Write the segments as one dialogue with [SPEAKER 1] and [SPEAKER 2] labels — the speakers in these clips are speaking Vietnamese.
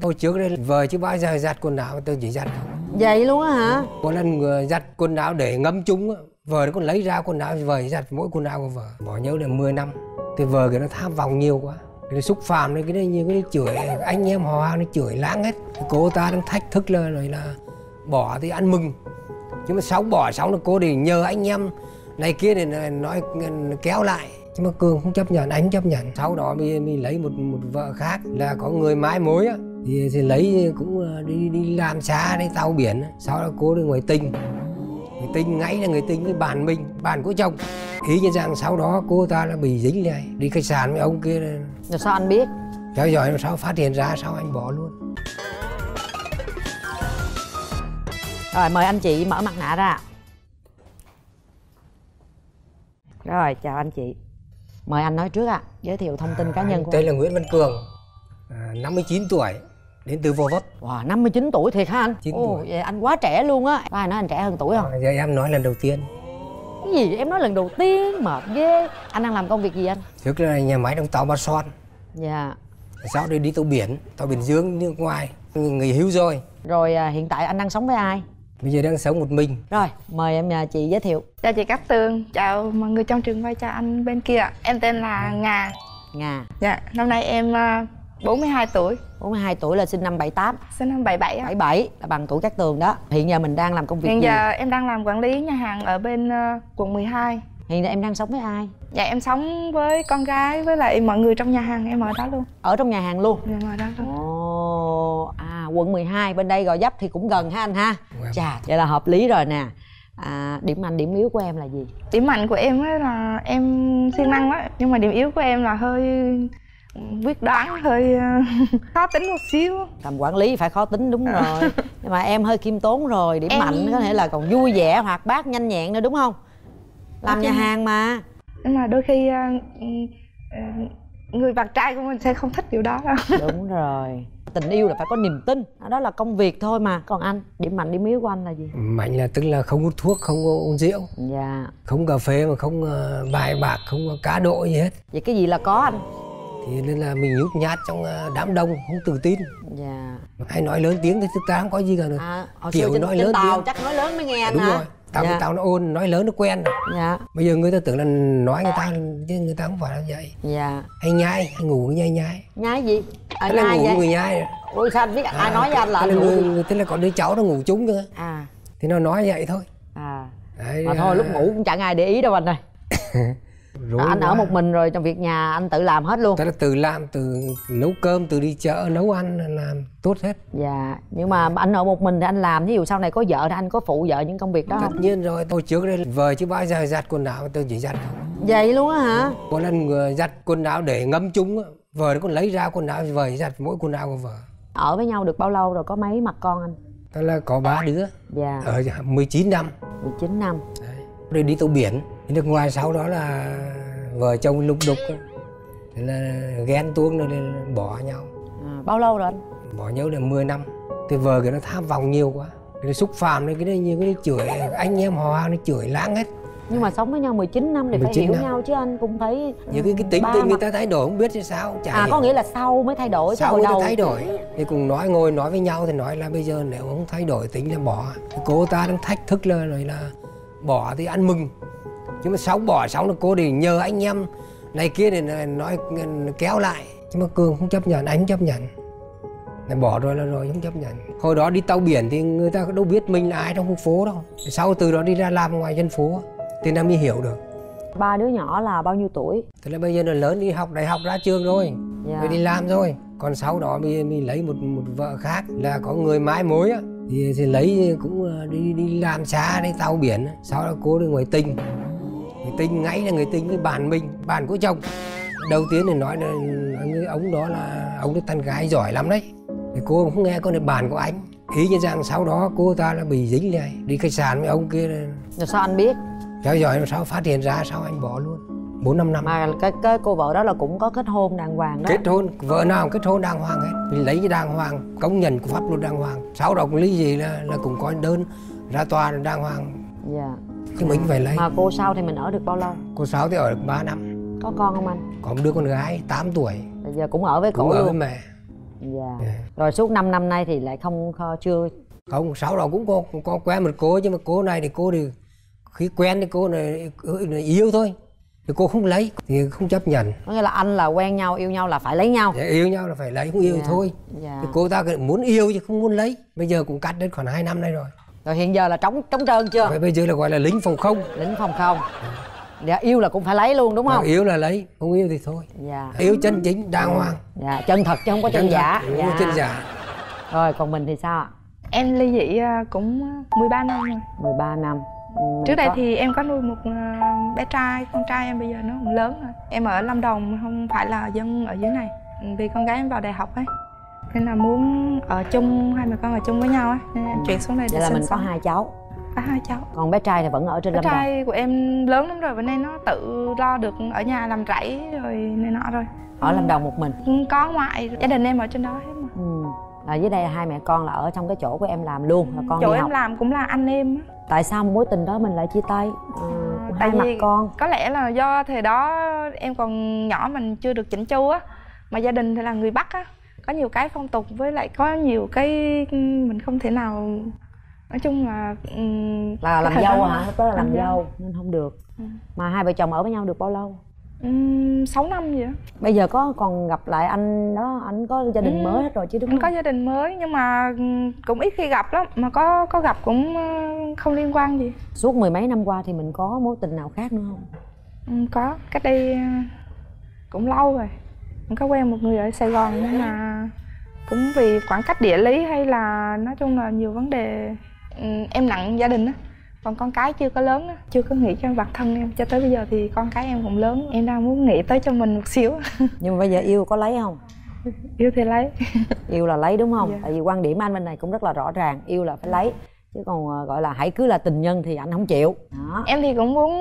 [SPEAKER 1] tôi trước đây vợ chứ bao giờ giặt quần áo tôi chỉ giặt không.
[SPEAKER 2] Vậy luôn á hả?
[SPEAKER 1] Có lần giặt quần áo để ngâm chung á vợ nó còn lấy ra quần áo vợ giặt mỗi quần áo của vợ. Bỏ nhớ là 10 năm thì vợ cái nó tham vọng nhiều quá. Cái xúc phạm này cái này như cái chửi anh em họ hàng nó chửi lãng hết. Cô ta đang thách thức là rồi là bỏ thì ăn mừng. Nhưng mà sau bỏ xong là cô thì nhờ anh em này kia để nói kéo lại. Nhưng mà cường không chấp nhận anh chấp nhận. Sau đó mình, mình lấy một một vợ khác là có người mái mối á thì, thì lấy cũng ờ, đi đi làm xa đi tàu biển sau đó cô đi ngoài tình người tình ngay là người tình với bạn mình bạn của chồng. Ý như rằng sau đó cô ta là bị dính lại đi khách sạn với ông kia
[SPEAKER 2] rồi sao anh biết?
[SPEAKER 1] Theo dõi sao phát hiện ra sao anh bỏ luôn?
[SPEAKER 2] Rồi mời anh chị mở mặt nạ ra. Rồi chào anh chị. Mời anh nói trước ạ à, giới thiệu thông tin cá nhân của
[SPEAKER 1] tên là Nguyễn Văn Cường à, 59 tuổi đến từ Vô Vấp.
[SPEAKER 2] Wow, 59 tuổi thiệt hả anh?
[SPEAKER 1] 9
[SPEAKER 2] Ồ,
[SPEAKER 1] tuổi.
[SPEAKER 2] vậy anh quá trẻ luôn á. Ba nói anh trẻ hơn tuổi không?
[SPEAKER 1] à, giờ em nói lần đầu tiên.
[SPEAKER 2] Cái gì em nói lần đầu tiên mệt ghê. Anh đang làm công việc gì anh?
[SPEAKER 1] trước là nhà máy đóng tàu Ba Son.
[SPEAKER 2] Dạ.
[SPEAKER 1] Sau đây đi tàu biển tàu biển dương nước ngoài. Nghỉ hưu rồi.
[SPEAKER 2] Rồi à, hiện tại anh đang sống với ai?
[SPEAKER 1] bây giờ đang sống một mình.
[SPEAKER 2] Rồi, mời em à, chị giới thiệu.
[SPEAKER 3] Chào chị Cát Tường, chào mọi người trong trường quay, chào anh bên kia. Em tên là Ngà.
[SPEAKER 2] Nga
[SPEAKER 3] Dạ, năm nay em à, 42 tuổi
[SPEAKER 2] 42 tuổi là sinh năm 78
[SPEAKER 3] Sinh năm 77 ạ.
[SPEAKER 2] 77 là bằng tuổi các tường đó. Hiện giờ mình đang làm công việc
[SPEAKER 3] Hiện
[SPEAKER 2] gì?
[SPEAKER 3] giờ em đang làm quản lý nhà hàng ở bên à, quận 12
[SPEAKER 2] Hiện giờ em đang sống với ai?
[SPEAKER 3] Dạ em sống với con gái với lại mọi người trong nhà hàng em ở đó luôn.
[SPEAKER 2] Ở trong nhà hàng luôn?
[SPEAKER 3] Dạ ở đó luôn.
[SPEAKER 2] Ồ, à quận 12 bên đây Gò Vấp thì cũng gần ha anh ha.
[SPEAKER 1] Vâng.
[SPEAKER 2] Chà, vậy là hợp lý rồi nè. À, Điểm mạnh, điểm yếu của em là gì?
[SPEAKER 3] Điểm mạnh của em á là em siêng năng đó Nhưng mà điểm yếu của em là hơi quyết đoán, hơi à, khó tính một xíu.
[SPEAKER 2] Làm quản lý phải khó tính đúng rồi. Nhưng mà em hơi khiêm tốn rồi Điểm
[SPEAKER 3] Em-
[SPEAKER 2] mạnh có thể là còn vui vẻ, hoạt bát, nhanh nhẹn nữa đúng không? Làm nhà hàng mà.
[SPEAKER 3] Nhưng mà đôi khi à, ừ, ừ, người bạn trai của mình sẽ không thích điều đó đâu.
[SPEAKER 2] Đúng rồi. Tình yêu là phải có niềm tin. Đó là công việc thôi mà. Còn anh, điểm mạnh, điểm yếu của anh là gì?
[SPEAKER 1] mạnh là tức là không hút thuốc không uống rượu.
[SPEAKER 2] Dạ.
[SPEAKER 1] Không cà phê mà không ờ, bài bạc không cá độ gì hết.
[SPEAKER 2] Vậy cái gì là có anh?
[SPEAKER 1] Thì nên là mình nhút nhát trong ờ, đám đông không tự tin.
[SPEAKER 2] Dạ.
[SPEAKER 1] Hay nói lớn tiếng thì thực ta không có gì cả được
[SPEAKER 2] à,
[SPEAKER 1] Kiểu
[SPEAKER 2] trên,
[SPEAKER 1] nói
[SPEAKER 2] trên
[SPEAKER 1] lớn
[SPEAKER 2] tàu
[SPEAKER 1] tiếng.
[SPEAKER 2] chắc nói lớn mới nghe anh
[SPEAKER 1] đúng
[SPEAKER 2] hả?
[SPEAKER 1] rồi. Tao
[SPEAKER 2] dạ.
[SPEAKER 1] tao nó ôn nói lớn nó quen rồi.
[SPEAKER 2] Dạ.
[SPEAKER 1] Bây giờ người ta tưởng là nói người ta chứ người ta không phải là vậy.
[SPEAKER 2] Dạ.
[SPEAKER 1] Hay nhai hay ngủ nhai nhai
[SPEAKER 2] nhái. Gì? À,
[SPEAKER 1] thế là ngủ
[SPEAKER 2] vậy.
[SPEAKER 1] người nhai
[SPEAKER 2] ui sao anh biết? Ai nói với anh là
[SPEAKER 1] thế là người, thế là có đứa cháu nó ngủ chung cơ.
[SPEAKER 2] À.
[SPEAKER 1] Thì nó nói vậy thôi.
[SPEAKER 2] À.
[SPEAKER 1] Đấy,
[SPEAKER 2] mà thôi lúc ngủ cũng chẳng ai để ý đâu anh ơi
[SPEAKER 1] rối
[SPEAKER 2] anh ở
[SPEAKER 1] quá.
[SPEAKER 2] một mình rồi trong việc nhà anh tự làm hết luôn.
[SPEAKER 1] Thế là từ làm từ nấu cơm từ đi chợ nấu ăn làm tốt hết.
[SPEAKER 2] Dạ nhưng mà anh ở một mình thì anh làm ví dụ sau này có vợ thì anh có phụ vợ những công việc đó
[SPEAKER 1] tất
[SPEAKER 2] không?
[SPEAKER 1] nhiên rồi tôi trước đây vợ chứ bao giờ giặt quần áo tôi chỉ giặt
[SPEAKER 2] vậy luôn á hả?
[SPEAKER 1] Có lần giặt quần áo để ngâm chung á vợ nó còn lấy ra quần áo vợ giặt mỗi quần áo của vợ.
[SPEAKER 2] Ở với nhau được bao lâu rồi có mấy mặt con anh?
[SPEAKER 1] Thế là có ba đứa.
[SPEAKER 2] Dạ.
[SPEAKER 1] Ở 19 năm.
[SPEAKER 2] 19 năm.
[SPEAKER 1] Đấy. Rồi đi tàu biển nước ngoài sau đó là vợ chồng lục đục. Thế là ghen tuông rồi nên bỏ nhau.
[SPEAKER 2] À, bao lâu rồi anh?
[SPEAKER 1] Bỏ nhau được 10 năm. Thì vợ cái nó tham vọng nhiều quá. Cái xúc phạm này cái này như cái chửi. Anh em họ hàng nó chửi lãng hết.
[SPEAKER 2] Nhưng mà sống với nhau 19 năm thì phải
[SPEAKER 1] 19
[SPEAKER 2] hiểu
[SPEAKER 1] năm.
[SPEAKER 2] nhau chứ anh cũng phải
[SPEAKER 1] những cái, cái tính tình người ta thay đổi không biết thì sao chả
[SPEAKER 2] à
[SPEAKER 1] hiểu.
[SPEAKER 2] có nghĩa là sau mới thay đổi
[SPEAKER 1] sau
[SPEAKER 2] đầu
[SPEAKER 1] thay đổi. Thì cùng nói ngồi nói với nhau thì nói là bây giờ nếu không thay đổi tính là bỏ. Cô ta đang thách thức là rồi là bỏ thì ăn mừng nhưng mà sau bỏ xong là cô thì nhờ anh em này kia để nói kéo lại. Nhưng mà cường không chấp nhận anh không chấp nhận. Này bỏ rồi là rồi không chấp nhận. Hồi đó đi tàu biển thì người ta đâu biết mình là ai trong khu phố đâu. Sau từ đó đi ra làm ngoài dân phố thì nó mới hiểu được.
[SPEAKER 2] Ba đứa nhỏ là bao nhiêu tuổi?
[SPEAKER 1] Thế là bây giờ là lớn đi học đại học ra trường rồi.
[SPEAKER 2] Dạ.
[SPEAKER 1] Rồi đi làm rồi. Còn sau đó mình, mình lấy một một vợ khác Là có người mái mối á. Thì, thì lấy cũng ờ, đi đi làm xa đi tàu biển Sau đó cô đi ngoài tình Người tình ngay là người tình với bạn mình Bạn của chồng. Đầu tiên thì nói là ông đó là Ông ấy tán gái giỏi lắm đấy. Thì cô không nghe con là bạn của anh. Ý như rằng sau đó cô ta là bị dính lại Đi khách sạn với ông kia.
[SPEAKER 2] Rồi sao anh biết?
[SPEAKER 1] Theo dõi làm sao phát hiện ra sao anh bỏ luôn? 4 năm năm.
[SPEAKER 2] Mà cái, cái cô vợ đó là cũng có kết hôn đàng hoàng đó.
[SPEAKER 1] Kết hôn vợ nào kết hôn đàng hoàng hết. Mình lấy cái đàng hoàng công nhận của pháp luật đàng hoàng. Sau đó cũng lý gì là là cũng có đơn ra tòa là đàng hoàng.
[SPEAKER 2] Dạ
[SPEAKER 1] chứ mình phải lấy.
[SPEAKER 2] Mà cô sau thì mình ở được bao lâu?
[SPEAKER 1] Cô sáu thì ở được 3 năm.
[SPEAKER 2] Có con không anh?
[SPEAKER 1] Có một đứa con gái 8 tuổi.
[SPEAKER 2] Bây giờ cũng ở với
[SPEAKER 1] cũng
[SPEAKER 2] cổ
[SPEAKER 1] ở với
[SPEAKER 2] luôn
[SPEAKER 1] mẹ.
[SPEAKER 2] Dạ.
[SPEAKER 1] Dạ.
[SPEAKER 2] rồi suốt 5 năm nay thì lại không kho- chưa?
[SPEAKER 1] Không sau đó cũng có có quen một cô nhưng mà cô này thì cô thì khi quen thì cô này, này yêu thôi. Thì cô không lấy thì không chấp nhận.
[SPEAKER 2] Có nghĩa là anh là quen nhau yêu nhau là phải lấy nhau.
[SPEAKER 1] Dạ, yêu nhau là phải lấy không yêu thì
[SPEAKER 2] Dạ.
[SPEAKER 1] thôi.
[SPEAKER 2] Dạ.
[SPEAKER 1] Thì cô ta muốn yêu chứ không muốn lấy. Bây giờ cũng cắt đến khoảng 2 năm nay rồi
[SPEAKER 2] rồi hiện giờ là trống trống trơn chưa?
[SPEAKER 1] Vậy bây giờ là gọi là lính phòng không.
[SPEAKER 2] Lính phòng không. Dạ yêu là cũng phải lấy luôn đúng không?
[SPEAKER 1] yêu là lấy không yêu thì thôi.
[SPEAKER 2] Dạ.
[SPEAKER 1] Yêu chân chính đàng hoàng.
[SPEAKER 2] Dạ chân thật chứ không có chân giả.
[SPEAKER 1] không
[SPEAKER 2] dạ.
[SPEAKER 1] có chân giả.
[SPEAKER 2] Rồi còn mình thì sao ạ?
[SPEAKER 3] Em ly dị à, cũng 13 năm rồi.
[SPEAKER 2] 13 năm. Ừ,
[SPEAKER 3] trước đây
[SPEAKER 2] có-
[SPEAKER 3] thì em có nuôi một à, bé trai con trai em bây giờ nó cũng lớn rồi. Em ở lâm đồng không phải là dân ở dưới này. Ừ, vì con gái em vào đại học ấy nên là muốn ở chung hai mẹ con ở chung với nhau ấy nên em chuyển xuống đây để
[SPEAKER 2] vậy là
[SPEAKER 3] sinh
[SPEAKER 2] mình có
[SPEAKER 3] sống.
[SPEAKER 2] hai cháu.
[SPEAKER 3] Có hai cháu.
[SPEAKER 2] Còn bé trai thì vẫn ở trên
[SPEAKER 3] bé
[SPEAKER 2] lâm đồng.
[SPEAKER 3] trai của em lớn lắm rồi và nên nó tự lo được ở nhà làm rẫy rồi này nọ rồi.
[SPEAKER 2] Ở lâm đồng một mình?
[SPEAKER 3] Có ngoại gia đình em ở trên đó hết mà.
[SPEAKER 2] Ừ. là dưới đây hai mẹ con là ở trong cái chỗ của em làm luôn là con
[SPEAKER 3] chỗ em
[SPEAKER 2] học.
[SPEAKER 3] làm cũng là anh em á.
[SPEAKER 2] tại sao mối tình đó mình lại chia tay? Ừ,
[SPEAKER 3] Ờ,
[SPEAKER 2] hai mặt con.
[SPEAKER 3] có lẽ là do thời đó em còn nhỏ mình chưa được chỉnh chu á mà gia đình thì là người bắc á có nhiều cái phong tục với lại có nhiều cái mình không thể nào nói chung là ừm,
[SPEAKER 2] là làm dâu hả? đó là làm
[SPEAKER 3] làm
[SPEAKER 2] dâu. nên không được.
[SPEAKER 3] Ừ.
[SPEAKER 2] mà hai vợ chồng ở với nhau được bao lâu?
[SPEAKER 3] Ừm, 6 năm vậy đó
[SPEAKER 2] bây giờ có còn gặp lại anh đó anh có gia đình
[SPEAKER 3] Ừ.
[SPEAKER 2] mới hết rồi chứ đúng không?
[SPEAKER 3] có gia đình mới nhưng mà cũng ít khi gặp lắm. Mà có có gặp cũng không liên quan gì.
[SPEAKER 2] Suốt mười mấy năm qua thì mình có mối tình nào khác nữa không?
[SPEAKER 3] Ừm, có. Cách đây cũng lâu rồi có quen một người ở sài gòn nhưng mà cũng vì khoảng cách địa lý hay là nói chung là nhiều vấn đề ừm, em nặng gia đình á. Còn con cái chưa có lớn á chưa có nghĩ cho bản thân em. Cho tới bây giờ thì con cái em cũng lớn em đang muốn nghĩ tới cho mình một xíu.
[SPEAKER 2] Nhưng mà bây giờ yêu có lấy không?
[SPEAKER 3] Yêu thì lấy.
[SPEAKER 2] Yêu là lấy đúng không?
[SPEAKER 3] Dạ.
[SPEAKER 2] tại vì quan điểm anh bên này cũng rất là rõ ràng yêu là phải lấy. Chứ còn ờ, gọi là hãy cứ là tình nhân thì anh không chịu. Đó.
[SPEAKER 3] Em thì cũng muốn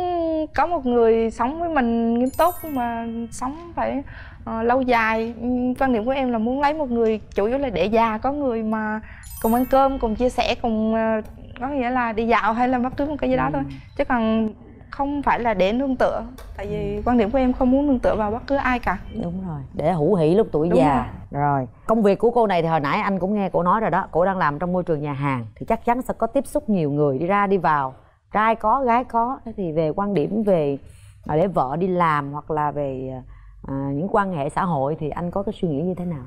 [SPEAKER 3] có một người sống với mình nghiêm túc mà sống phải ờ, lâu dài. Ừm, quan điểm của em là muốn lấy một người chủ yếu là để già có người mà cùng ăn cơm cùng chia sẻ cùng ờ, có nghĩa là đi dạo hay là bắt trước một cái gì đó thôi. Chứ còn không phải là để nương tựa. Tại vì quan điểm của em không muốn nương tựa vào bất cứ ai cả.
[SPEAKER 2] Đúng rồi để hữu hỷ lúc tuổi
[SPEAKER 3] Đúng
[SPEAKER 2] già. rồi. công việc của cô này thì hồi nãy anh cũng nghe cô nói rồi đó. Cô đang làm trong môi trường nhà hàng thì chắc chắn sẽ có tiếp xúc nhiều người đi ra đi vào. Trai có gái có. Thế thì về quan điểm về à, để vợ đi làm hoặc là về à, những quan hệ xã hội thì anh có cái suy nghĩ như thế nào?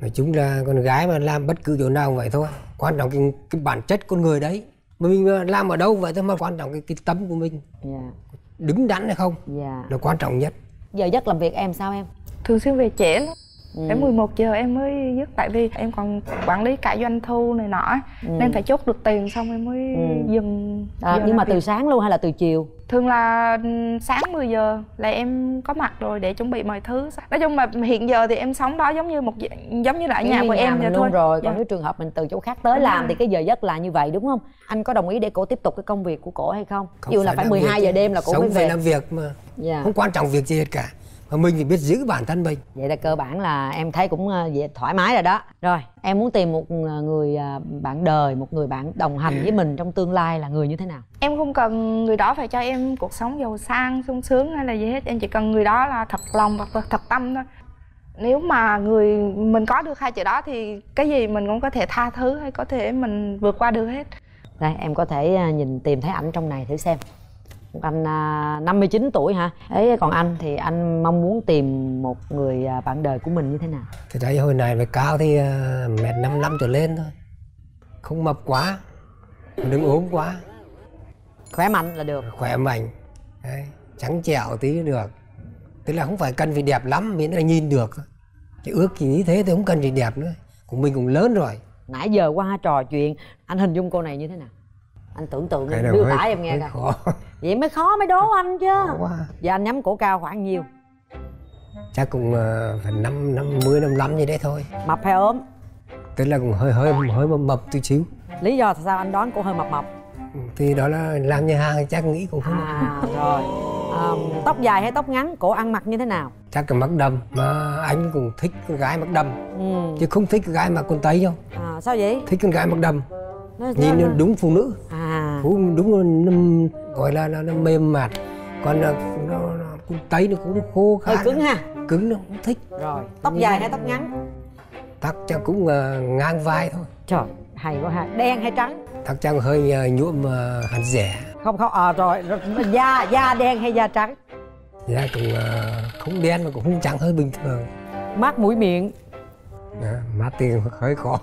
[SPEAKER 1] Nói chung là con gái mà làm bất cứ chỗ nào cũng vậy thôi. Quan trọng cái, cái bản chất con người đấy. Mà mình làm ở đâu vậy thôi mà quan trọng cái, cái tâm của mình.
[SPEAKER 2] Dạ.
[SPEAKER 1] Đứng đắn hay không
[SPEAKER 2] dạ.
[SPEAKER 1] là quan trọng nhất.
[SPEAKER 2] Giờ giấc làm việc em sao em?
[SPEAKER 3] Thường xuyên về trễ lắm
[SPEAKER 2] ừ.
[SPEAKER 3] đến 11 giờ em mới dứt tại vì em còn quản lý cả doanh thu này nọ.
[SPEAKER 2] Ừ.
[SPEAKER 3] nên phải chốt được tiền xong em mới
[SPEAKER 2] Ừ.
[SPEAKER 3] dừng
[SPEAKER 2] à, nhưng mà
[SPEAKER 3] việc.
[SPEAKER 2] từ sáng luôn hay là từ chiều
[SPEAKER 3] thường là ừm, sáng 10 giờ là em có mặt rồi để chuẩn bị mọi thứ nói chung mà hiện giờ thì em sống đó giống như một dạng- giống như là ở nhà của em vậy
[SPEAKER 2] luôn
[SPEAKER 3] thôi
[SPEAKER 2] rồi còn
[SPEAKER 3] Dạ.
[SPEAKER 2] nếu trường hợp mình từ chỗ khác tới
[SPEAKER 3] Đúng
[SPEAKER 2] làm
[SPEAKER 3] rồi.
[SPEAKER 2] thì cái giờ giấc là như vậy đúng không anh có đồng ý để cổ tiếp tục cái công việc của cổ hay không
[SPEAKER 1] Không
[SPEAKER 2] dụ là phải
[SPEAKER 1] làm
[SPEAKER 2] 12
[SPEAKER 1] việc
[SPEAKER 2] giờ đêm là cổ
[SPEAKER 1] sống
[SPEAKER 2] mới
[SPEAKER 1] phải
[SPEAKER 2] về
[SPEAKER 1] làm việc mà
[SPEAKER 2] dạ
[SPEAKER 1] không quan trọng việc gì hết cả mà mình phải biết giữ bản thân mình.
[SPEAKER 2] Vậy là cơ bản là em thấy cũng ờ, thoải mái rồi đó. Rồi em muốn tìm một ờ, người ờ, bạn đời một người bạn đồng hành với mình trong tương lai là người như thế nào?
[SPEAKER 3] Em không cần người đó phải cho em cuộc sống giàu sang sung sướng hay là gì hết. Em chỉ cần người đó là thật lòng và thật tâm thôi. Nếu mà người mình có được hai chữ đó thì cái gì mình cũng có thể tha thứ hay có thể mình vượt qua được hết.
[SPEAKER 2] Đây em có thể nhìn tìm thấy ảnh trong này thử xem một anh à, 59 tuổi hả? Thế còn anh thì anh mong muốn tìm một người à, bạn đời của mình như thế nào?
[SPEAKER 1] Thì thấy hồi này phải cao thì uh, mét năm năm trở lên thôi. Không mập quá đừng ốm quá.
[SPEAKER 2] Khỏe mạnh là được.
[SPEAKER 1] Khỏe mạnh đấy, trắng trẻo tí được. Tức là không phải cần phải đẹp lắm miễn là nhìn được. Chứ ước gì như thế thì không cần phải đẹp nữa. Của mình cũng lớn rồi.
[SPEAKER 2] Nãy giờ qua trò chuyện anh hình dung cô này như thế nào anh tưởng tượng
[SPEAKER 1] cái
[SPEAKER 2] miêu tả em nghe coi. vậy mới khó mới đố anh chứ.
[SPEAKER 1] Khó quá.
[SPEAKER 2] Giờ anh nhắm cổ cao khoảng nhiêu?
[SPEAKER 1] Chắc cũng uh, phải năm năm mươi năm lăm gì đấy thôi.
[SPEAKER 2] Mập hay ốm?
[SPEAKER 1] Tức là cũng hơi hơi hơi mập mập tí xíu.
[SPEAKER 2] Lý do tại sao anh đoán cô hơi mập mập?
[SPEAKER 1] Thì đó là làm nhà hàng chắc nghĩ cũng không
[SPEAKER 2] à rồi. À, tóc dài hay tóc ngắn? Cổ ăn mặc như thế nào?
[SPEAKER 1] Chắc cái mắt đầm mà anh cũng thích con gái mắt đầm.
[SPEAKER 2] Ừ.
[SPEAKER 1] chứ không thích con gái mặc quần tây đâu.
[SPEAKER 2] À, sao vậy?
[SPEAKER 1] Thích con gái mặc đầm.
[SPEAKER 2] Nó,
[SPEAKER 1] nhìn
[SPEAKER 2] nó
[SPEAKER 1] đúng phụ nữ
[SPEAKER 2] à
[SPEAKER 1] đúng nó, gọi là nó, nó mềm mạt. Còn là nó, nó quần tây nó cũng khô
[SPEAKER 2] hơi
[SPEAKER 1] khá
[SPEAKER 2] cứng ha.
[SPEAKER 1] cứng nó không thích.
[SPEAKER 2] Rồi tóc dài hay tóc ngắn?
[SPEAKER 1] Tóc chắc cũng uh, ngang vai thôi.
[SPEAKER 2] Trời hay quá ha. Đen hay trắng?
[SPEAKER 1] Tóc chắc hơi uh, nhuộm uh, hạt rẻ.
[SPEAKER 2] Không không à rồi, rồi da da đen hay da trắng?
[SPEAKER 1] Da cũng uh, không đen mà cũng không trắng hơi bình thường.
[SPEAKER 2] Mắt mũi miệng?
[SPEAKER 1] À, mắt thì hơi khó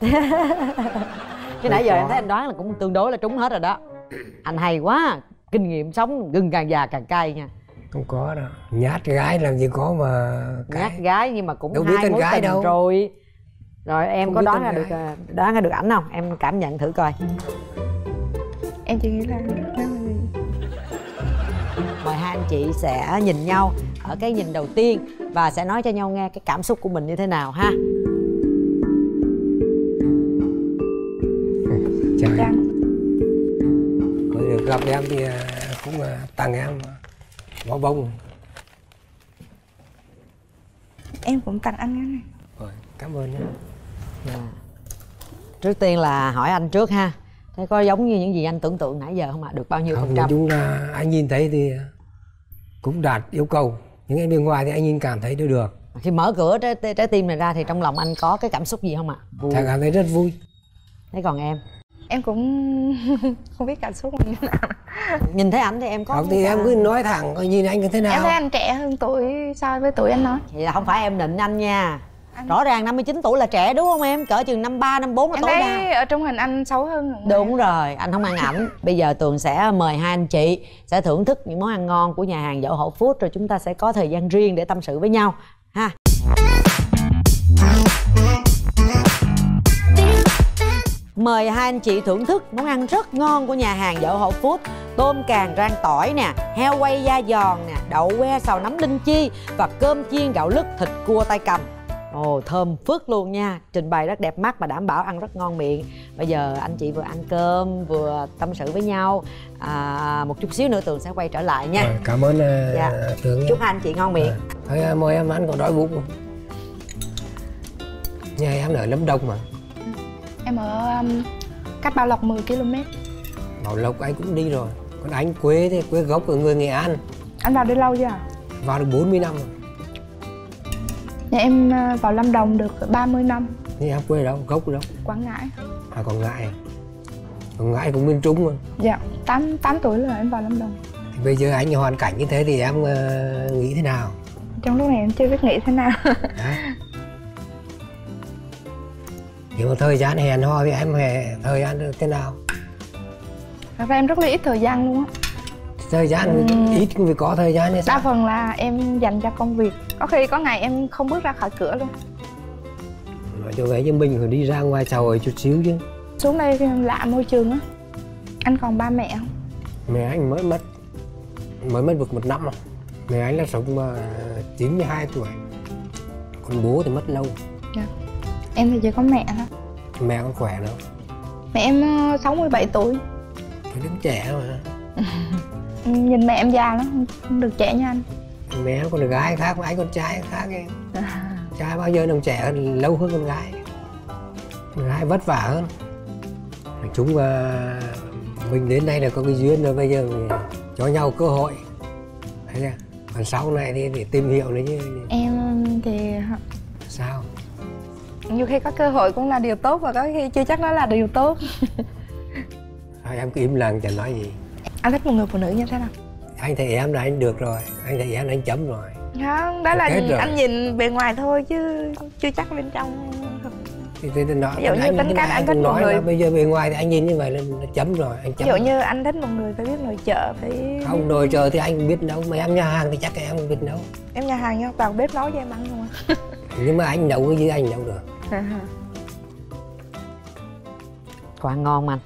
[SPEAKER 2] chứ nãy giờ em thấy anh đoán là cũng tương đối là trúng hết rồi đó. Anh hay quá kinh nghiệm sống gừng càng già càng cay nha.
[SPEAKER 1] Không có đâu. Nhát gái làm gì có mà
[SPEAKER 2] cái... nhát gái nhưng mà cũng
[SPEAKER 1] đâu
[SPEAKER 2] hai mối
[SPEAKER 1] gái
[SPEAKER 2] tình
[SPEAKER 1] đâu.
[SPEAKER 2] rồi. Rồi em
[SPEAKER 1] không
[SPEAKER 2] có đoán ra
[SPEAKER 1] gái.
[SPEAKER 2] được à, đoán ra được ảnh không? Em cảm nhận thử coi.
[SPEAKER 3] Em chỉ nghĩ là
[SPEAKER 2] mời hai anh chị sẽ nhìn nhau ở cái nhìn đầu tiên và sẽ nói cho nhau nghe cái cảm xúc của mình như thế nào ha
[SPEAKER 1] chào em có được gặp em thì à, cũng à, tặng em bó bông.
[SPEAKER 3] Em cũng tặng anh cái này.
[SPEAKER 1] Rồi cảm ơn nhé.
[SPEAKER 2] Dạ. trước tiên là hỏi anh trước ha. Thế có giống như những gì anh tưởng tượng nãy giờ không ạ? Được bao nhiêu phần
[SPEAKER 1] không nói
[SPEAKER 2] trăm?
[SPEAKER 1] chung là anh nhìn thấy thì cũng đạt yêu cầu. Những em bên ngoài thì anh nhìn cảm thấy được được.
[SPEAKER 2] Khi mở cửa trái, trái, tim này ra thì trong lòng anh có cái cảm xúc gì không ạ? Vui
[SPEAKER 1] thằng cảm thấy rất vui.
[SPEAKER 2] Thế còn em
[SPEAKER 3] em cũng không biết cảm xúc như thế nào.
[SPEAKER 2] Nhìn thấy ảnh thì em có
[SPEAKER 1] không thì em cứ nói thẳng coi nhìn anh như thế
[SPEAKER 3] em thấy
[SPEAKER 1] nào
[SPEAKER 3] anh trẻ hơn tuổi so với tuổi anh nói.
[SPEAKER 2] Vậy là không phải em nịnh anh nha.
[SPEAKER 3] Anh-
[SPEAKER 2] rõ ràng 59 tuổi là trẻ đúng không em? Cỡ chừng năm ba năm bốn là
[SPEAKER 3] em
[SPEAKER 2] tối đa.
[SPEAKER 3] thấy ở trong hình anh xấu hơn ngoài.
[SPEAKER 2] đúng rồi anh không ăn ảnh. Bây giờ tường sẽ mời hai anh chị sẽ thưởng thức những món ăn ngon của nhà hàng dậu hậu food rồi chúng ta sẽ có thời gian riêng để tâm sự với nhau ha Mời hai anh chị thưởng thức món ăn rất ngon của nhà hàng Dậu Hậu Food. Tôm càng rang tỏi nè, heo quay da giòn nè, đậu que xào nấm linh chi Và cơm chiên gạo lứt thịt cua tay cầm. Ồ thơm phức luôn nha. Trình bày rất đẹp mắt và đảm bảo ăn rất ngon miệng. Bây giờ anh chị vừa ăn cơm vừa tâm sự với nhau. À, Một chút xíu nữa Tường sẽ quay trở lại nha.
[SPEAKER 1] Rồi, cảm ơn uh,
[SPEAKER 2] Dạ.
[SPEAKER 1] tướng nhé
[SPEAKER 2] Chúc hai anh chị ngon miệng.
[SPEAKER 1] Thôi à, mời em ăn còn đói bụng nhà em ở lâm đồng mà
[SPEAKER 3] em ở um, cách Bảo Lộc 10 km.
[SPEAKER 1] Bảo lộc anh cũng đi rồi. Còn anh quê thì quê gốc ở người nghệ an.
[SPEAKER 3] Anh vào đây lâu chưa
[SPEAKER 1] vào được 40 năm rồi.
[SPEAKER 3] Nhà em uh, vào Lâm Đồng được 30 năm.
[SPEAKER 1] Nhưng em quê đâu? Gốc ở đâu?
[SPEAKER 3] Quảng Ngãi.
[SPEAKER 1] À còn ngại còn ngại cũng miền trung mà.
[SPEAKER 3] Dạ 8, 8 tuổi là em vào Lâm Đồng.
[SPEAKER 1] Thì bây giờ anh hoàn cảnh như thế thì em ờ, nghĩ thế nào?
[SPEAKER 3] Trong lúc này em chưa biết nghĩ thế nào
[SPEAKER 1] Nếu mà thời gian hẹn hò thì em hè thời gian được thế nào?
[SPEAKER 3] Thật ra em rất là ít thời gian luôn á.
[SPEAKER 1] Thời gian
[SPEAKER 3] Ừm.
[SPEAKER 1] ít cũng phải có thời gian như
[SPEAKER 3] Đa
[SPEAKER 1] sao?
[SPEAKER 3] phần là em dành cho công việc. Có khi có ngày em không bước ra khỏi cửa luôn.
[SPEAKER 1] Nói cho vậy chứ mình phải đi ra ngoài xã hội chút xíu chứ.
[SPEAKER 3] Xuống đây lạ môi trường á. Anh còn ba mẹ không?
[SPEAKER 1] mẹ anh mới mất mới mất được một năm rồi mẹ anh là sống mà 92 tuổi. Còn bố thì mất lâu
[SPEAKER 3] Em thì chỉ có mẹ thôi
[SPEAKER 1] mẹ còn khỏe nữa
[SPEAKER 3] Mẹ em ờ, 67 tuổi.
[SPEAKER 1] Phải đứng trẻ mà
[SPEAKER 3] Ừ, Nhìn mẹ em già lắm, không được trẻ như anh.
[SPEAKER 1] Mẹ em còn gái khác anh con trai khác ấy. trai bao giờ nó trẻ hơn lâu hơn con gái. Con gái vất vả hơn. Chung là mình đến đây là có cái duyên rồi bây giờ mình cho nhau cơ hội. Thấy chưa? Còn sau này thì để tìm hiểu nữa chứ.
[SPEAKER 3] Em thì nhiều khi có cơ hội cũng là điều tốt Và có khi chưa chắc đó là điều tốt.
[SPEAKER 1] Thôi em cứ im lặng chẳng nói gì.
[SPEAKER 3] Anh thích một người phụ nữ như thế nào?
[SPEAKER 1] anh thấy em là anh được rồi anh thấy em là anh chấm rồi.
[SPEAKER 3] Không, đó là
[SPEAKER 1] rồi.
[SPEAKER 3] anh nhìn bề ngoài thôi chứ chưa chắc bên trong.
[SPEAKER 1] Thì, thì, thì nói,
[SPEAKER 3] Ví dụ như
[SPEAKER 1] anh,
[SPEAKER 3] tính cách anh thích một người-
[SPEAKER 1] bây giờ bề ngoài thì anh nhìn như vậy là, chấm rồi anh
[SPEAKER 3] Ví
[SPEAKER 1] chấm
[SPEAKER 3] dụ
[SPEAKER 1] rồi.
[SPEAKER 3] như anh thích một người phải biết nội trợ Phải
[SPEAKER 1] không nồi chờ thì anh biết nấu mà em nhà hàng thì chắc em không biết nấu.
[SPEAKER 3] Em nhà hàng nha, vào bếp nấu cho em ăn không
[SPEAKER 1] nhưng mà anh nấu cái gì anh nấu được
[SPEAKER 2] đồ ăn ngon mà anh?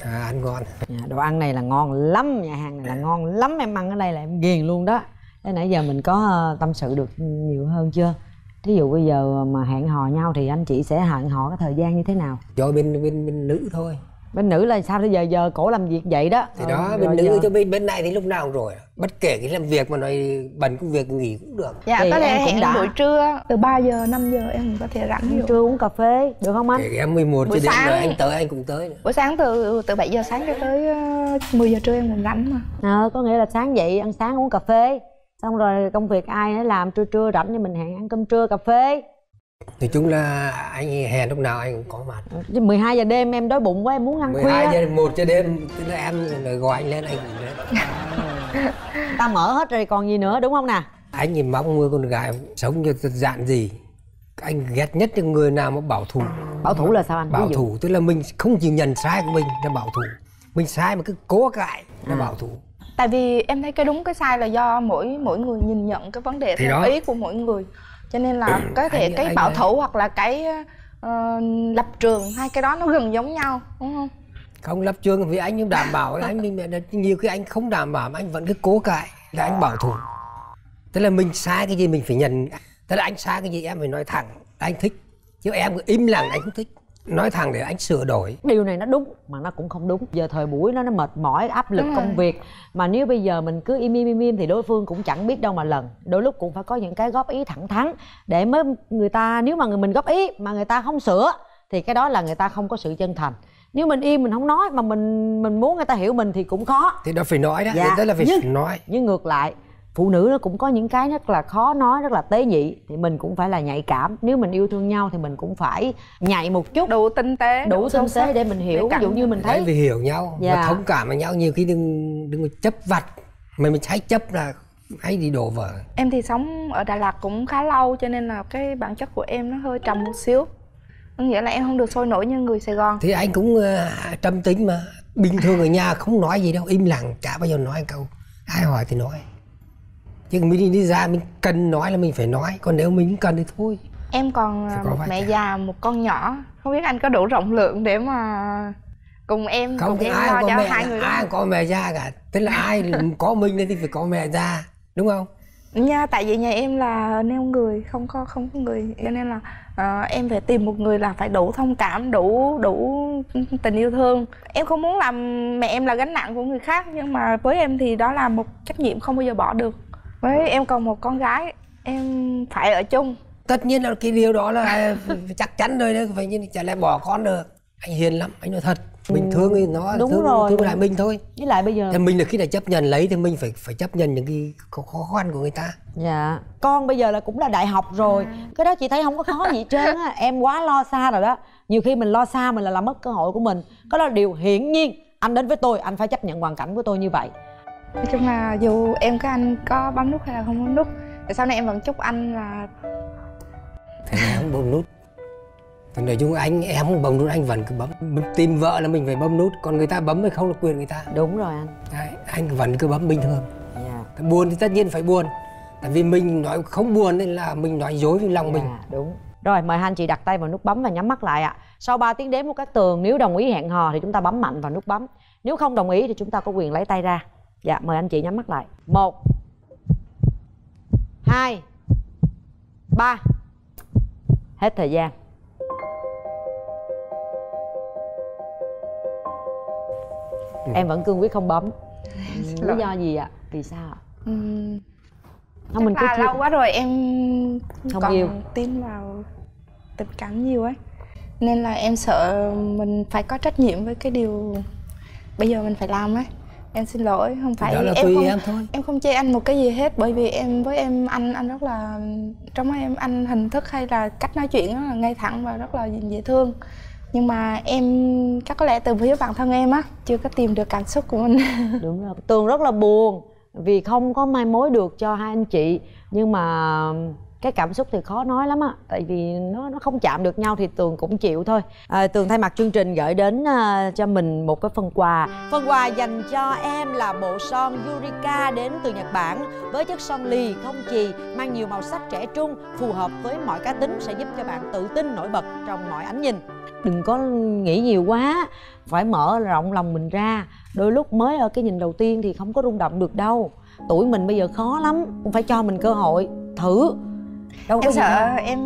[SPEAKER 1] À, ăn ngon.
[SPEAKER 2] Dạ, đồ ăn này là ngon lắm nhà hàng này là ngon lắm em ăn ở đây là em ghiền luôn đó. Thế nãy giờ mình có ờ, tâm sự được nhiều hơn chưa? Thí dụ bây giờ mà hẹn hò nhau thì anh chị sẽ hẹn hò cái thời gian như thế nào?
[SPEAKER 1] Cho bên bên bên nữ thôi
[SPEAKER 2] bên nữ là sao bây giờ giờ cổ làm việc vậy đó
[SPEAKER 1] thì
[SPEAKER 2] Ờ,
[SPEAKER 1] đó
[SPEAKER 2] rồi
[SPEAKER 1] bên nữ
[SPEAKER 2] giờ-
[SPEAKER 1] cho bên bên này thì lúc nào cũng rồi bất kể cái làm việc mà nói bận công việc nghỉ cũng được
[SPEAKER 3] Dạ,
[SPEAKER 2] Thì
[SPEAKER 3] có thể
[SPEAKER 2] cũng
[SPEAKER 3] hẹn
[SPEAKER 2] đã.
[SPEAKER 3] buổi trưa Từ 3 giờ, 5 giờ em có thể rảnh dụ.
[SPEAKER 2] trưa uống cà phê được không anh
[SPEAKER 1] kể em 11
[SPEAKER 3] Buổi
[SPEAKER 1] cho đến
[SPEAKER 3] sáng.
[SPEAKER 1] rồi anh tới anh cũng tới nữa.
[SPEAKER 3] Buổi sáng từ từ 7 giờ sáng cho tới ờ, 10 giờ trưa em còn rảnh mà
[SPEAKER 2] ờ có nghĩa là sáng dậy ăn sáng uống cà phê xong rồi công việc ai nấy làm trưa trưa rảnh thì mình hẹn ăn cơm trưa cà phê
[SPEAKER 1] nói chung là anh hẹn lúc nào anh cũng có mặt.
[SPEAKER 2] 12 giờ đêm em đói bụng quá em muốn ăn
[SPEAKER 1] 12
[SPEAKER 2] khuya
[SPEAKER 1] giờ 1 giờ đêm tức là em gọi anh lên anh cũng đến
[SPEAKER 2] ta mở hết rồi còn gì nữa đúng không nè?
[SPEAKER 1] Anh thì mong người con gái sống như dạng gì. Anh ghét nhất những người nào mà bảo thủ.
[SPEAKER 2] Bảo thủ là sao anh?
[SPEAKER 1] Bảo thủ tức là mình không chịu nhận sai của mình là bảo thủ. Mình sai mà cứ cố cãi là
[SPEAKER 2] À.
[SPEAKER 1] bảo thủ.
[SPEAKER 3] Tại vì em thấy cái đúng cái sai là do mỗi mỗi người nhìn nhận cái vấn đề
[SPEAKER 1] Thì
[SPEAKER 3] theo
[SPEAKER 1] đó.
[SPEAKER 3] ý của mỗi người cho nên là có thể cái bảo thủ hoặc là cái ờ, lập trường hai cái đó nó gần giống nhau đúng không?
[SPEAKER 1] Không lập trường vì anh cũng đảm bảo anh mình nhiều khi anh không đảm bảo mà anh vẫn cứ cố cãi là anh bảo thủ. Tức là mình sai cái gì mình phải nhận. Tức là anh sai cái gì em phải nói thẳng anh thích. Chứ em cứ im lặng anh không thích nói thẳng để anh sửa đổi.
[SPEAKER 2] Điều này nó đúng mà nó cũng không đúng. Giờ thời buổi nó nó mệt mỏi áp lực
[SPEAKER 3] Đúng
[SPEAKER 2] công
[SPEAKER 3] rồi.
[SPEAKER 2] việc. Mà nếu bây giờ mình cứ im im im im thì đối phương cũng chẳng biết đâu mà lần. Đôi lúc cũng phải có những cái góp ý thẳng thắn để mới người ta nếu mà người mình góp ý mà người ta không sửa thì cái đó là người ta không có sự chân thành. Nếu mình im mình không nói mà mình mình muốn người ta hiểu mình thì cũng khó.
[SPEAKER 1] Thì đó phải nói đó.
[SPEAKER 2] Dạ,
[SPEAKER 1] tức là phải
[SPEAKER 2] nhưng-
[SPEAKER 1] nói.
[SPEAKER 2] nhưng ngược lại phụ nữ nó cũng có những cái rất là khó nói rất là tế nhị thì mình cũng phải là nhạy cảm. Nếu mình yêu thương nhau thì mình cũng phải nhạy một chút.
[SPEAKER 3] Đủ tinh tế
[SPEAKER 2] đủ
[SPEAKER 3] sâu
[SPEAKER 2] tinh tế để mình hiểu. ví dụ như mình thấy
[SPEAKER 1] vì hiểu nhau
[SPEAKER 2] Dạ.
[SPEAKER 1] và thông cảm với nhau. Nhiều khi đừng đừng có chấp vặt. Mà mình hay chấp là hay đi đổ vỡ
[SPEAKER 3] em thì sống ở Đà Lạt cũng khá lâu cho nên là cái bản chất của em nó hơi trầm một xíu. Có nghĩa là em không được sôi nổi như người Sài Gòn.
[SPEAKER 1] Thì anh cũng ờ, trầm tính mà. Bình thường ở nhà không nói gì đâu im lặng chả bao giờ nói câu. Ai hỏi thì nói chứ mình đi, ra mình cần nói là mình phải nói còn nếu mình không cần thì thôi.
[SPEAKER 3] Em còn à, một mẹ già một con nhỏ không biết anh có đủ rộng lượng để mà cùng em
[SPEAKER 1] không
[SPEAKER 3] cùng em
[SPEAKER 1] ai
[SPEAKER 3] lo cho
[SPEAKER 1] mẹ
[SPEAKER 3] hai người
[SPEAKER 1] ai cũng có mẹ già cả. Tức là ai có mình thì phải có mẹ già đúng không?
[SPEAKER 3] Nha tại vì nhà em là neo người không có không có người. Cho nên là ờ, em phải tìm một người là phải đủ thông cảm đủ đủ tình yêu thương. Em không muốn làm mẹ em là gánh nặng của người khác nhưng mà với em thì đó là một trách nhiệm không bao giờ bỏ được với em còn một con gái em phải ở chung.
[SPEAKER 1] Tất nhiên là cái điều đó là chắc chắn rồi đấy phải như chả lẽ bỏ con được. Anh hiền lắm anh nói thật. Mình thương thì nó
[SPEAKER 2] đúng
[SPEAKER 1] thương,
[SPEAKER 2] rồi.
[SPEAKER 1] thương lại mình thôi.
[SPEAKER 2] Với lại bây giờ
[SPEAKER 1] thì mình là khi nào chấp nhận lấy thì mình phải phải chấp nhận những cái khó khăn của người ta.
[SPEAKER 2] Dạ. Con bây giờ là cũng là đại học rồi. Cái đó chị thấy không có khó gì hết trơn á. Em quá lo xa rồi đó. Nhiều khi mình lo xa mình là làm mất cơ hội của mình. Cái đó là điều hiển nhiên. Anh đến với tôi anh phải chấp nhận hoàn cảnh của tôi như vậy
[SPEAKER 3] nói chung là dù em có anh có bấm nút hay là không bấm nút thì sau này em vẫn chúc anh là
[SPEAKER 1] thì em không bấm nút. Thì nói chung anh em không bấm nút anh vẫn cứ bấm. Mình tìm vợ là mình phải bấm nút còn người ta bấm hay không là quyền người ta.
[SPEAKER 2] Đúng rồi anh.
[SPEAKER 1] Đấy, anh vẫn cứ bấm bình thường.
[SPEAKER 2] Dạ.
[SPEAKER 1] Buồn thì tất nhiên phải buồn tại vì mình nói không buồn nên là mình nói dối với lòng mình.
[SPEAKER 2] Dạ, đúng. Rồi mời hai anh chị đặt tay vào nút bấm và nhắm mắt lại ạ. Sau 3 tiếng đếm của các tường nếu đồng ý hẹn hò thì chúng ta bấm mạnh vào nút bấm. Nếu không đồng ý thì chúng ta có quyền lấy tay ra dạ mời anh chị nhắm mắt lại. Một hai ba. Hết thời gian. Em vẫn cương quyết không bấm. Lý do gì ạ? Vì sao ạ? Không
[SPEAKER 3] chắc
[SPEAKER 2] mình cứ
[SPEAKER 3] là lâu quá rồi em
[SPEAKER 2] Không
[SPEAKER 3] còn
[SPEAKER 2] yêu.
[SPEAKER 3] tin vào tình cảm nhiều ấy. Nên là em sợ mình phải có trách nhiệm với cái điều bây giờ mình phải làm ấy em xin lỗi không phải
[SPEAKER 1] đó là
[SPEAKER 3] em
[SPEAKER 1] tùy
[SPEAKER 3] không
[SPEAKER 1] em thôi.
[SPEAKER 3] em không chê anh một cái gì hết bởi vì em với em anh anh rất là trong mắt em anh hình thức hay là cách nói chuyện rất là ngay thẳng và rất là dễ thương. Nhưng mà em chắc có lẽ từ phía bản thân em á chưa có tìm được cảm xúc của mình.
[SPEAKER 2] Đúng rồi tường rất là buồn vì không có mai mối được cho hai anh chị. Nhưng mà cái cảm xúc thì khó nói lắm á tại vì nó nó không chạm được nhau thì tường cũng chịu thôi. À, tường thay mặt chương trình gửi đến à, cho mình một cái phần quà. Phần quà dành cho em là bộ son Yurika đến từ Nhật Bản với chất son lì không chì mang nhiều màu sắc trẻ trung phù hợp với mọi cá tính sẽ giúp cho bạn tự tin nổi bật trong mọi ánh nhìn. Đừng có nghĩ nhiều quá phải mở rộng lòng mình ra. Đôi lúc mới ở cái nhìn đầu tiên thì không có rung động được đâu. Tuổi mình bây giờ khó lắm cũng phải cho mình cơ hội thử đâu
[SPEAKER 3] em sợ
[SPEAKER 2] đâu.
[SPEAKER 3] em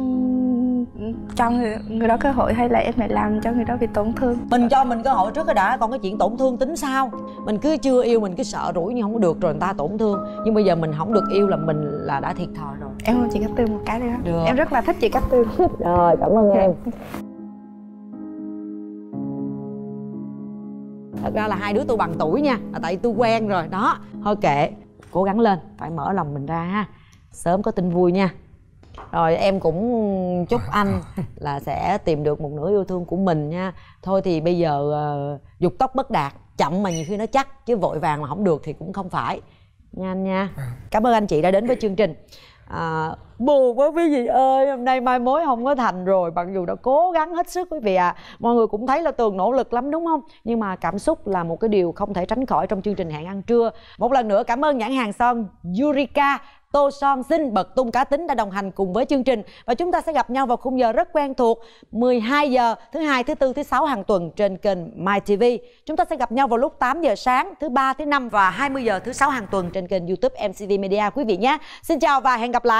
[SPEAKER 3] cho người, người đó cơ hội hay là em lại làm cho người đó bị tổn thương?
[SPEAKER 2] Mình cho mình cơ hội trước cái đã còn cái chuyện tổn thương tính sao? Mình cứ chưa yêu mình cứ sợ rủi nhưng không có được rồi người ta tổn thương. Nhưng bây giờ mình không được yêu là mình là đã thiệt thòi rồi.
[SPEAKER 3] Em không chị Cát Tường một cái nữa.
[SPEAKER 2] Được.
[SPEAKER 3] em rất là thích chị Cát Tường
[SPEAKER 2] rồi cảm ơn em. Thật ra là hai đứa tôi bằng tuổi nha là tại tôi quen rồi. Đó thôi kệ. Cố gắng lên phải mở lòng mình ra ha. Sớm có tin vui nha rồi em cũng chúc anh là sẽ tìm được một nửa yêu thương của mình nha. Thôi thì bây giờ uh, dục tốc bất đạt chậm mà nhiều khi nó chắc chứ vội vàng mà không được thì cũng không phải. Nha anh nha. Cảm ơn anh chị đã đến với chương trình. À, buồn quá quý vị ơi hôm nay mai mối không có thành rồi mặc dù đã cố gắng hết sức quý vị ạ. À. mọi người cũng thấy là tường nỗ lực lắm đúng không? Nhưng mà cảm xúc là một cái điều không thể tránh khỏi trong chương trình hẹn ăn trưa. Một lần nữa cảm ơn nhãn hàng son Yurika Tô Son xin bật tung cá tính đã đồng hành cùng với chương trình và chúng ta sẽ gặp nhau vào khung giờ rất quen thuộc 12 giờ thứ hai, thứ tư, thứ sáu hàng tuần trên kênh My TV. Chúng ta sẽ gặp nhau vào lúc 8 giờ sáng thứ ba, thứ năm và 20 giờ thứ sáu hàng tuần trên kênh YouTube MCV Media quý vị nhé. Xin chào và hẹn gặp lại.